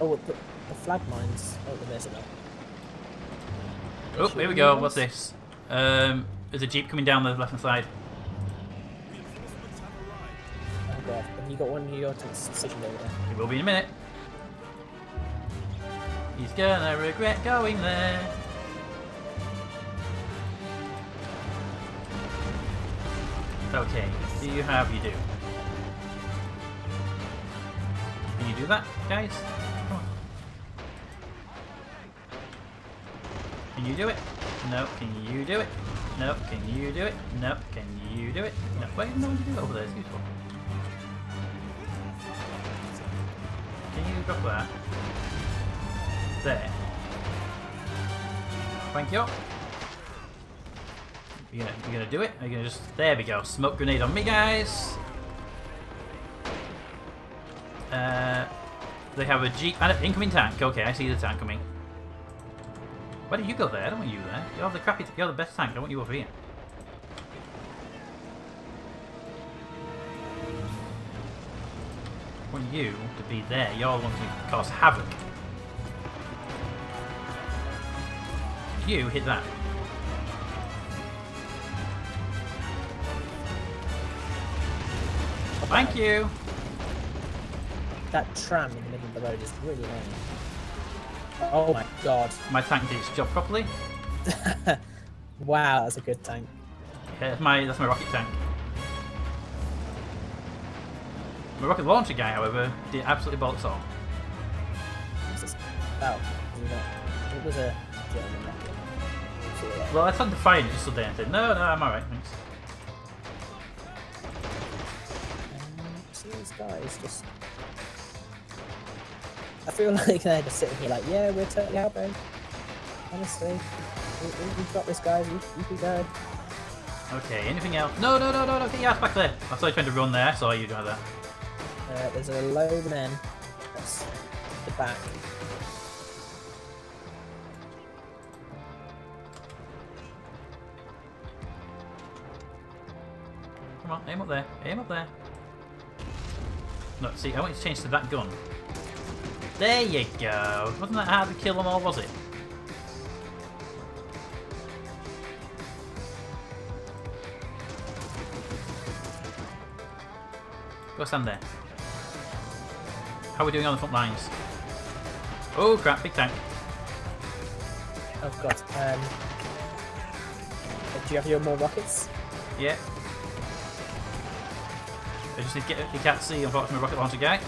Oh, the, the flag mines. Oh, there's another. Oh, here we go. What's this? Um, there's a jeep coming down the left hand side. Oh god, have you got one your tanks stationed there? It will be in a minute. He's gonna regret going there. Okay, do you have? You do. Can you do that, guys? Can you do it? No. Can you do it? No. Can you do it? No. Can you do it? No. Wait, no one can do it over there. It's useful. Can you drop that? There. Thank you. You gonna, you gonna do it? Are you gonna just... There we go. Smoke grenade on me, guys. Uh, they have a jeep and an incoming tank. Okay, I see the tank coming. Why did you go there? I don't want you there. You're the crappy. You're the best tank. I don't want you over here. I want you to be there. You're the one to cause havoc. You hit that. Thank you. That tram in the middle of the road is really annoying. Oh my god. My tank did its job properly. wow, that's a good tank. Yeah, that's my that's my rocket tank. My rocket launcher guy, however, did absolutely bollocks this? Oh, is it was a German rocket. Well, I fire it just so they said, no, no, I'm alright, thanks. Um, see these guys just. I feel like they're just sitting here like, yeah, we're totally outbound. Honestly, we, we, we've got this, guys. You, you can go. Okay, anything else? No, no, no, no, no, get your ass back there. I saw you trying to run there, I saw you do that. Uh, there's a load of men. That's the back. Come on, aim up there, aim up there. No, see, I want you to change to that gun. There you go. Wasn't that hard to kill them all, was it? Go stand there. How are we doing on the front lines? Oh crap, big tank. Oh god. Um, do you have your more rockets? Yeah. I just need to get, you can't see unfortunately rocket launcher guy.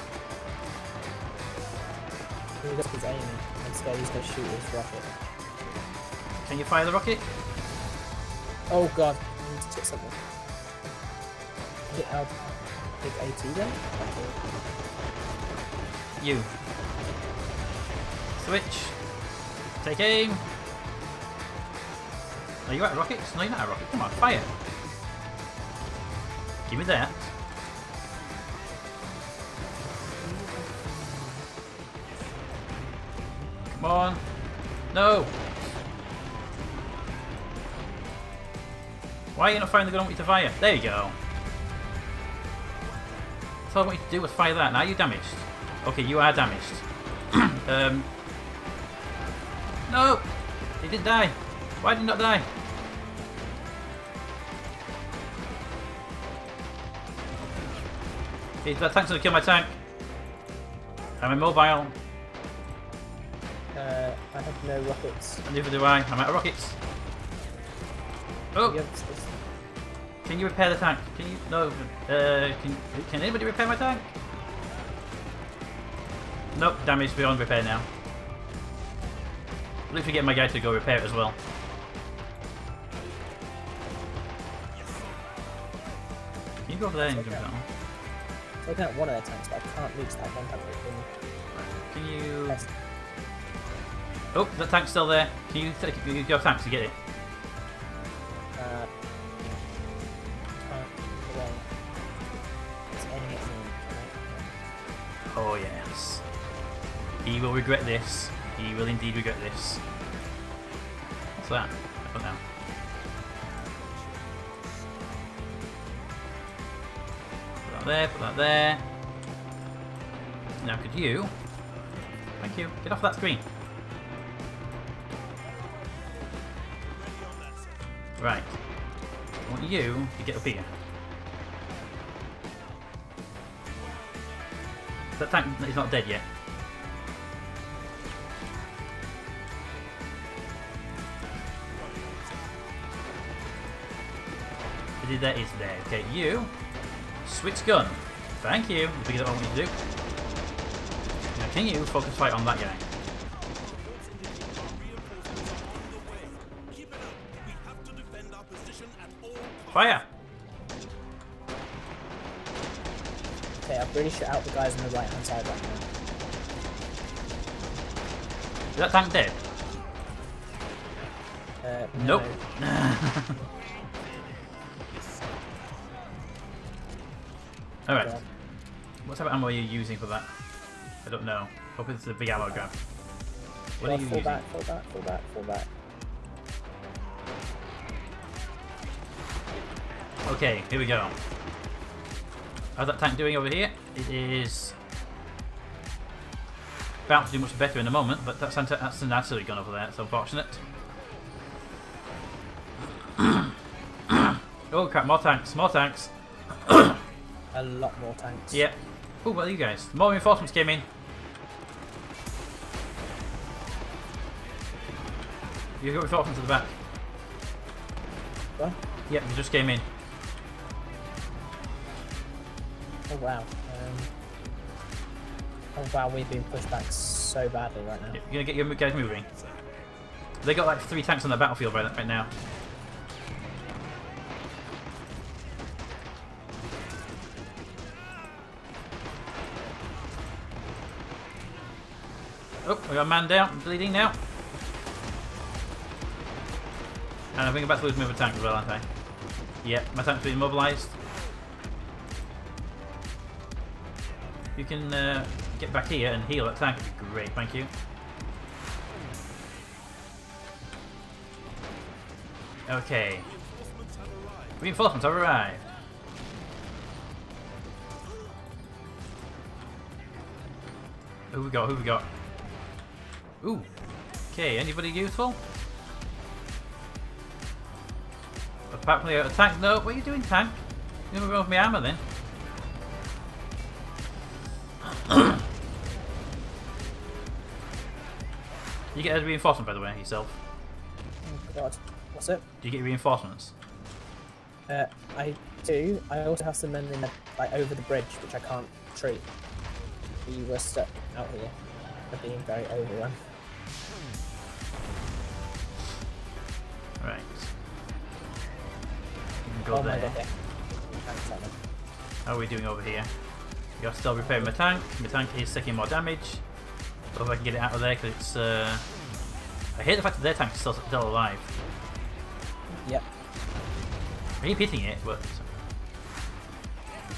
He got his aiming. Instead, he's gonna shoot his rocket. Can you fire the rocket? Oh god, I need to check something. Hit our big AT then? You. Switch. Take aim. Are you out of rockets? No, you're not out of rockets. Come on, fire. Give me that. On. No. Why are you not firing the gun I want you to fire? There you go. I want you to do was fire that. Now you're damaged. Okay, you are damaged. um, no! He didn't die. Why did he not die? Okay, that tank's gonna kill my tank. I'm immobile. Uh, I have no rockets. Neither do I. I'm out of rockets. Oh, can you repair the tank? Can you? No. Uh, can, can anybody repair my tank? Nope, damage beyond repair now. Literally get my guy to go repair it as well. Can you go over there and jump down? taking out one of their tanks, but I can't reach that one tank Can you? rest. Oh, the tank's still there. Can you take you go tanks to get it? Uh, can't go away. It's aiming at me. Oh yes. He will regret this. He will indeed regret this. What's that? I don't. Put that there, put that there. Now could you Thank you. Get off that screen. Right. I want you to get up here. That tank is not dead yet. That is there. Okay, you switch gun. Thank you. Because I want you to do. Now, can you focus fight on that guy? Okay, I'm pretty sure out the guys on the right hand side right now. Is that tank dead? Uh, Nope. Alright. God. What type of ammo are you using for that? I don't know. Hope it's a big ammo grab. What Well, are you fall using? back, fall back, fall back, fall back. Okay, here we go. How's that tank doing over here? It is about to do much better in a moment, but that's that's an artillery gun over there. It's unfortunate. oh crap! More tanks! More tanks! A lot more tanks. Yep. Oh, what are you guys? More reinforcements came in. You got reinforcements at the back. What? Yep, you just came in. Oh wow. Um, oh wow, we've been pushed back so badly right now. You're gonna get your guys moving. They got like three tanks on the battlefield right, right now. Oh, we got a man down, bleeding now. And I think I'm about to lose my tank as well, aren't I? Yep, my tank's been immobilised. You can uh, get back here and heal that tank, it'd be great, thank you. Okay. Reinforcements have arrived. Who we got? Who we got? Ooh. Okay, anybody useful? Apparently from the tank. No, what are you doing, tank? You're gonna go with my armor then. you get a reinforcement, by the way, yourself. Oh god. What's it? Do you get reinforcements? Uh, I do. I also have some men in the, like over the bridge, which I can't treat. We were stuck out here. We're being very overrun. Right. Go oh there. god, yeah. Tanks on them. How are we doing over here? You're still repairing my tank. My tank is taking more damage. So if I can get it out of there, because it's. Uh... I hate the fact that their tank is still, still alive. Yep. I keep hitting it, but.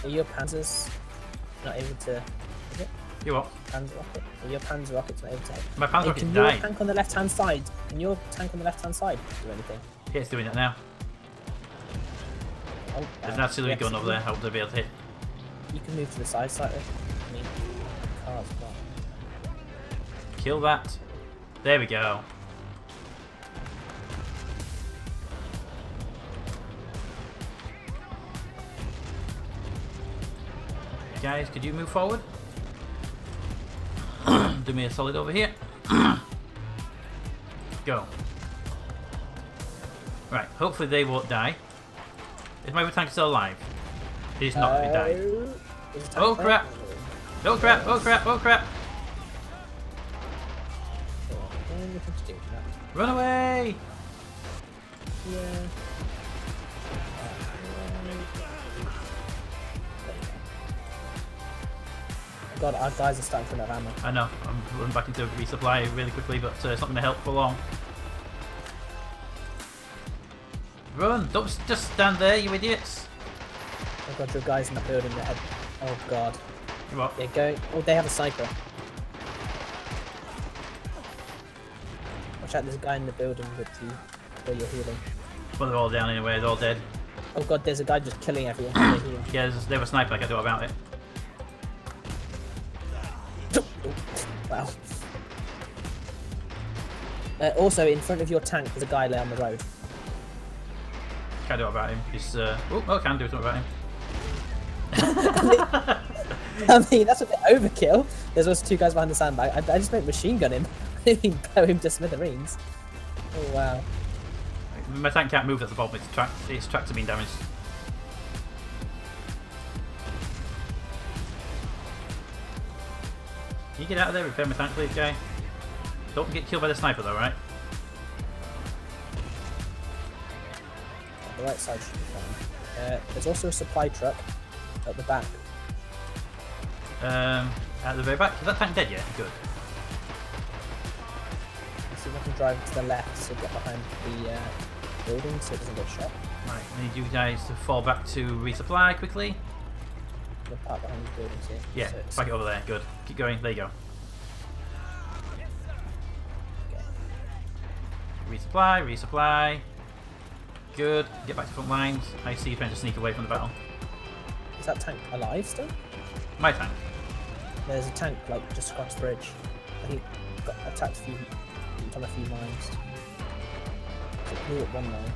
Are your panzers not able to? You what? panzer rocket? Are your panzer rockets not able to? My panzer Hey, rocket can your died. tank on the left hand side? Can your tank on the left hand side do anything? Yeah, it's doing that now. Oh, There's an artillery gun over there. I hope they'll be able to hit. You can move to the side slightly. I mean, cars. Well. Kill that. There we go. Guys, could you move forward? Do me a solid over here. Go. Right, hopefully they won't die. Is my tank still alive? He's not, he died. Oh, is Oh, crap. Oh crap, oh crap, oh crap! Sure. Anything to do with that? Run away! Yeah. God, our guys are starting to run out of ammo. I know, I'm running back into resupply really quickly, but uh, it's not going to help for long. Run! Don't just stand there, you idiots! Oh god, your guys in the building that had. Oh god. You what? They're going. Oh, they have a sniper. Watch out, there's a guy in the building with you where you're healing. Well, they're all down anyway, they're all dead. Oh god, there's a guy just killing everyone. Yeah, there's, they have a sniper, I can do about it. Wow. Uh, also, in front of your tank, there's a guy lay on the road. Can't do it about him. He's. Uh... Oh, well, can do something about him. I mean, that's a bit overkill. There's also two guys behind the sandbag. I, I just meant machine gun him. I mean blow him to smithereens. Oh, wow. My tank can't move. That's the problem. Its, track, its tracks have been damaged. Can you get out of there? Repair my tank, please, guy. Don't get killed by the sniper, though, right? The right side should be fine. Uh, there's also a supply truck at the back. Um, at the very back. Is that tank dead yet? Good. Let's see if I can drive to the left so get behind the uh, building so it doesn't get shot. Right, I need you guys to fall back to resupply quickly. The part behind the buildings here. Yeah, So back it over there. Good. Keep going. There you go. okay. Resupply, resupply. Good. Get back to front lines. I see you trying to sneak away from the battle. Is that tank alive still? My tank. There's a tank like just across the bridge. I think got attacked a few on a few mines. So it blew up one mine.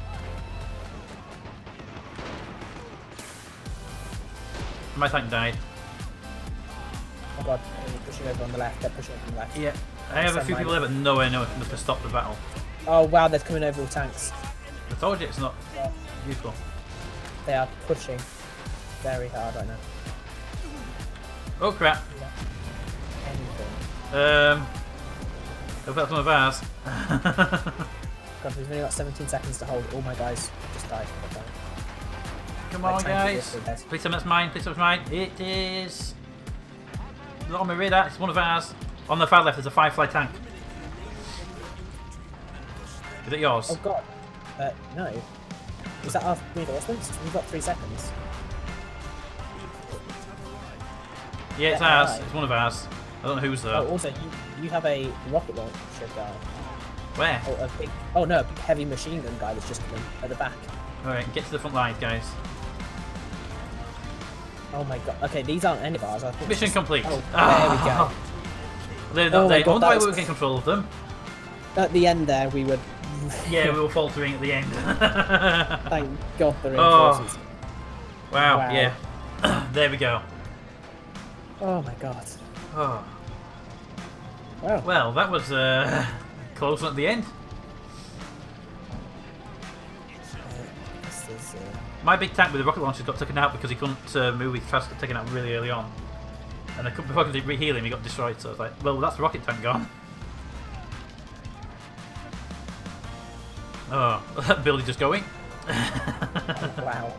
My tank died. Oh god, they're pushing over on the left, they're pushing over on the left. Yeah. I have a few people there, but nowhere near enough to stop the battle. Oh wow, they're coming over with tanks. I told you it's not useful. They are pushing very hard right now. Oh crap. Anything. Um. Hope that's one of ours. God, we've only got 17 seconds to hold. All my guys just died. Come on, guys. is literally dead. Please tell me that's mine. Please tell me it's mine. It is. Not on my radar. It's one of ours. On the far left, there's a Firefly tank. Is it yours? Oh god. Uh, no. Is that our reinforcements? We've got three seconds. Yeah, it's yeah, ours. right. It's one of ours. I don't know who's there. Oh, also, you, you have a rocket launcher guy. Where? Oh, a big. Oh no, a big heavy machine gun guy that's just at the back. Alright, get to the front lines, guys. Oh my god. Okay, these aren't any of ours. I think Mission just- complete. Oh, there we go. Ah. Not Oh my dead. I wonder why was- we were getting control of them. At the end there, we were. Yeah, we were faltering at the end. Thank God the Oh. reinforcements. wow, Wow. yeah. there we go. Oh my god. Oh. Well, Well, that was uh, close one at the end. uh, is. Uh, My big tank with the rocket launcher got taken out because he couldn't uh, move his trash got taken out really early on. And I couldn't, before I could reheal him, he got destroyed. So I was like, well, that's the rocket tank gone. Oh, that building just going. oh, wow.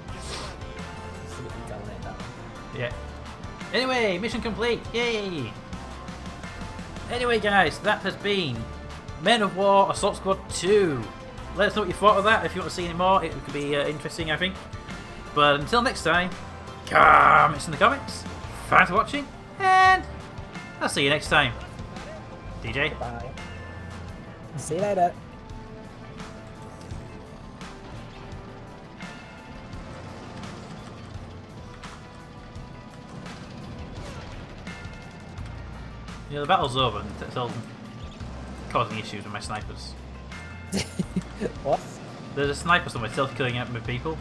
Absolutely dominate that one. Yeah. Anyway, mission complete. Yay! Anyway, guys, that has been Men of War Assault Squad 2. Let us know what you thought of that. If you want to see any more, it could be uh, interesting, I think. But until next time, comments in the comments. Thanks for watching, and I'll see you next time. DJ. Bye. See you later. Yeah, the battle's over, and it's all causing issues with my snipers. what? There's a sniper somewhere self-killing out my people.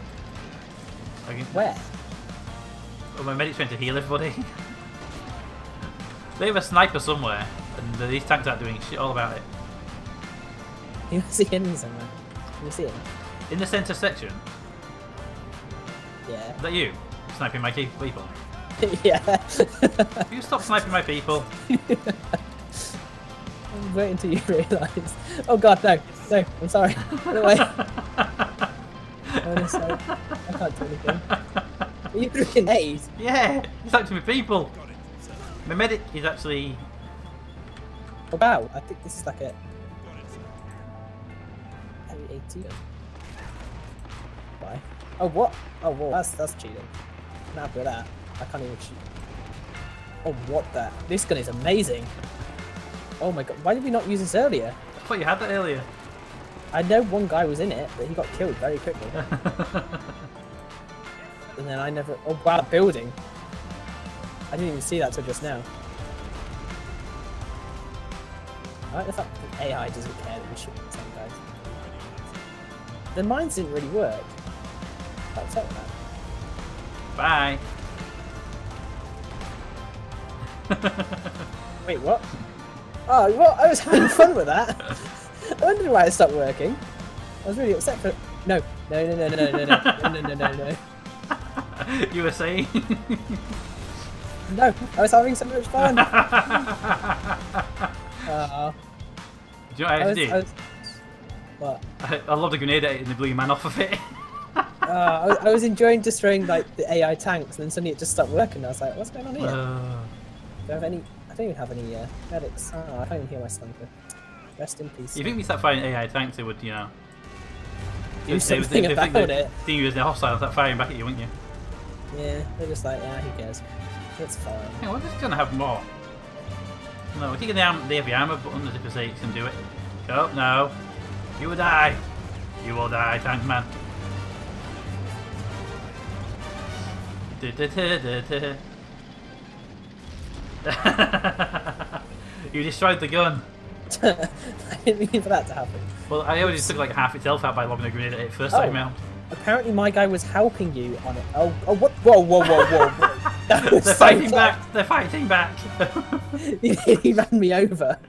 I can, Where? Oh, my medic's trying to heal everybody. they have a sniper somewhere, and these tanks aren't doing shit all about it. You see him somewhere. You see him? In the centre section, Yeah. is that you? Sniping my key- people? yeah. You stop sniping my people! I'm waiting until you realise. Oh god, no. No, I'm sorry. Get away. I can't do anything. Are you threw grenades? yeah! Sniped my people! My medic is actually... Oh, wow. I think this is like a... Heavy 18. Why? Oh, what? Oh, whoa. That's, that's cheating. I'm not happy with that. I can't even shoot. Oh, what the? This gun is amazing. Oh my god. Why did we not use this earlier? I thought you had that earlier. I know one guy was in it, but he got killed very quickly. and then I never. Oh wow, that building! I didn't even see that till just now. I like the fact that AI doesn't care that we shoot the same guys. The mines didn't really work. I'm upset with that. Bye. Wait, what? Oh, what? I was having fun with that. I wondered why it stopped working. I was really upset for. No, no, no, no, no, no, no, no, no, no, no, no. you were saying? No, I was having so much fun. Uh, Do you know what I I had was, to do? I was, what? I, I loved the grenade at it and the blew your man off of it. Uh, I, was, I was enjoying destroying like the AI tanks, and then suddenly it just stopped working. I was like, "What's going on here? Uh, Do I have any? I don't even have any uh, medics. Oh, I can't even hear my sniper. Rest in peace. you think we start firing AI tanks, they would, you know. do they- something they, they, about think it? Think you as the hostile, start firing back at you, wouldn't you? Yeah, they're just like, yeah, who cares? It's fine. Hang on, we're just gonna have more. No, we're taking the, arm, the heavy armor button as if to say it can do it. Oh, no. You will die. You will die, tank man. You destroyed the gun. I didn't mean for that to happen. Well, I already took like half its health out by lobbing a grenade at it first Oh. time round. Apparently, my guy was helping you on it. Oh, oh, what? Whoa, whoa, whoa, whoa! whoa. That was They're so fighting close. back. They're fighting back. he, ran me over.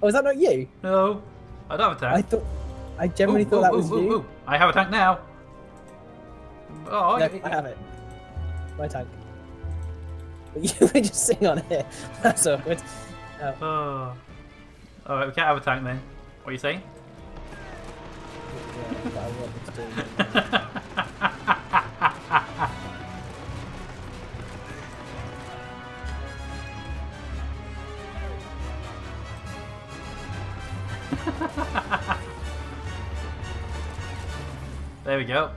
Oh, was that not you? no, I don't have a I tank. I thought. I generally Ooh, thought ooh, that ooh, was you. I have a tank now. Oh, No, y- I have it. My tank. Were just sitting on it. That's awkward. Oh, Oh. Alright, we can't have a tank then. What are you saying? there we go.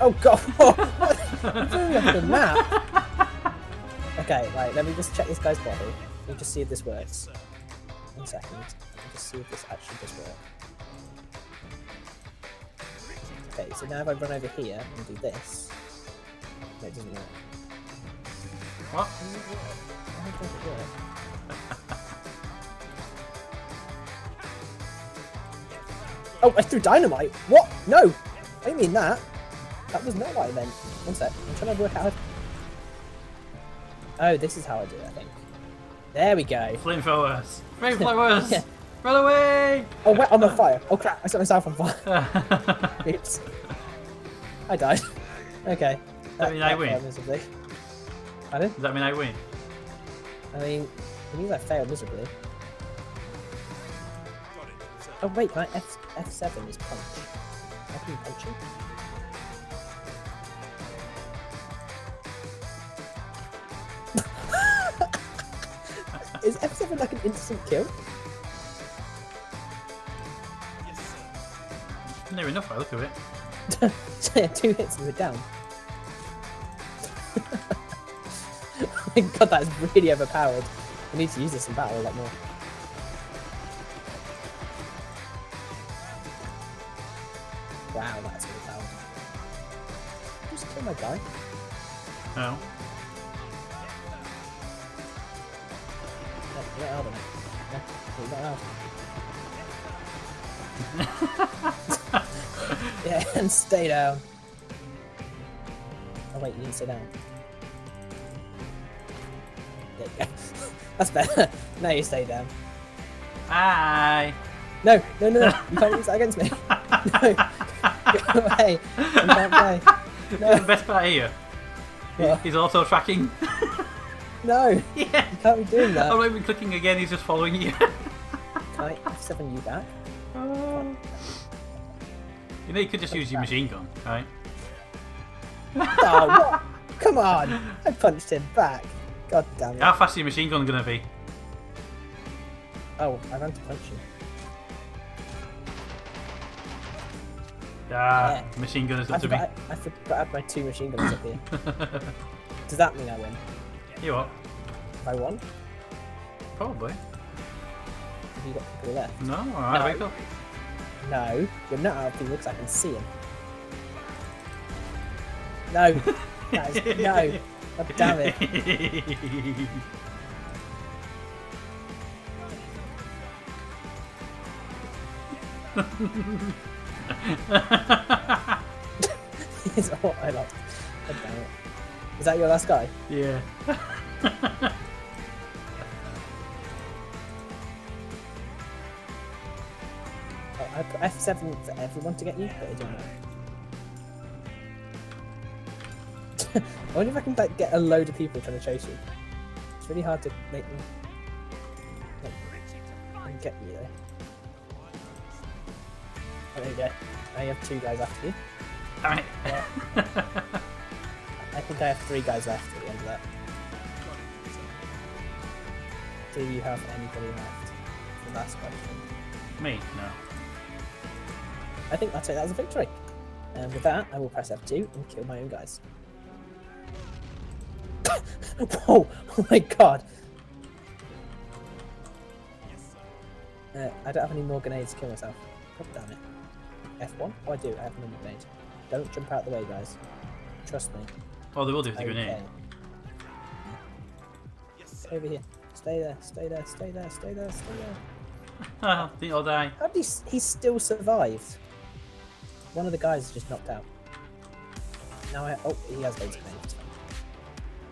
Oh god! What? Doing off the map. Okay, right. Let me just check this guy's body. Let me just see if this works. One second. Let me just see if this actually does work. Okay, so now if I run over here and do this, no, it doesn't work. What? Why does it work? Oh, I threw dynamite! What? No! I didn't mean that. That was not what I meant. One sec. I'm trying to work out. Oh, this is how I do it, I think. There we go. Flamethrowers! Flamethrowers! Yeah. Run away! Oh, wait, I'm on fire. Oh, crap. I set myself on fire. Oops. I died. Okay. Does That mean I win? failed miserably. Pardon? Does that mean I win? I mean, it means I failed miserably. Oh wait, can I F F7 is punch? I can punch him. is F7 like an instant kill? Yes. Near enough, I look at it. Yeah, Two hits and we're down. oh my god, that is really overpowered. I need to use this in battle a lot more. Stay down. Uh, oh wait, you didn't stay down. There you go. That's better. now you stay down. Bye! No, no, no, no. You can't use that against me. No. Go away. You can't play. The No, best part here. What? He's also tracking. no. Yeah. You can't be doing that. I'm not even clicking again, he's just following you. Can I F7 you back? Uh, you know, you could just use your machine gun, right? Oh? Come on. I punched him back. God damn it. How fast is your machine gun gonna be? Oh, I ran to punch you. Ah, Yeah. machine gun is I up to me. forgot, I forgot I had my two machine guns up here. Does that mean I win? You what? Have I won? Probably. Have you got people left? No, alright, No. wake up. No, you're not out of people because I can see him. No, is, no. God damn it. It's what I like. God damn it. Is that your last guy? yeah. F7 for everyone to get you, but it didn't work. I wonder if I can like get a load of people trying to chase you. It's really hard to make them, them get you though. Oh, there you go. Now you have two guys after you. It. I think I have three guys left at the end of that. Do you have anybody left? The last question. Me? No. I think I'll take that as a victory. And with that, I will press F2 and kill my own guys. Whoa! Oh my god! Uh, I don't have any more grenades to kill myself. God damn it. F1? Oh, I do. I have another grenade. Don't jump out the way, guys. Trust me. Oh, they will do with the grenade. Stay over here. Stay there. Stay there. Stay there. Stay there. Stay there. I think I'll die. How did he? He still survived. One of the guys is just knocked out. Now I. Oh, he has loads of grenades.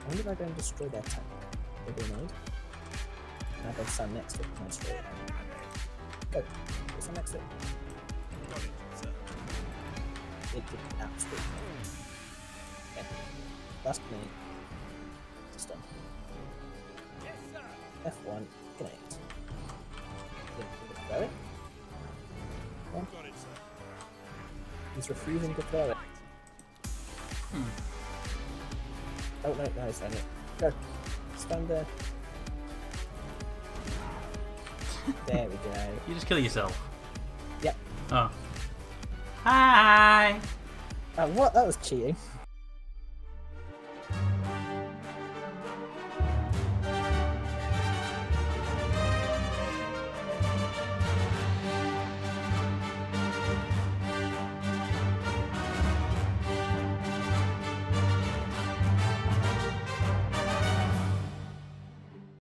I wonder if I go and destroy their tank. They'll be annoyed. And I go stand next to it and destroy it. Go. Go stand next to it. It did absolutely. Okay. Last. Just done. F1 grenade. He's refusing to throw it. Hmm. Oh no, no, he's it. Go. Stand there. there we go. You just kill yourself. Yep. Oh. Hi! Oh, what? That was cheating.